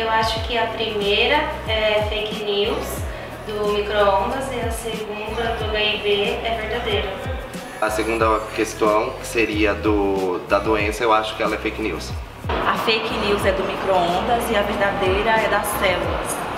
Eu acho que a primeira é fake news do micro-ondas e a segunda do HIV é verdadeira. A segunda questão seria do, da doença, eu acho que ela é fake news. A fake news é do micro-ondas e a verdadeira é das células.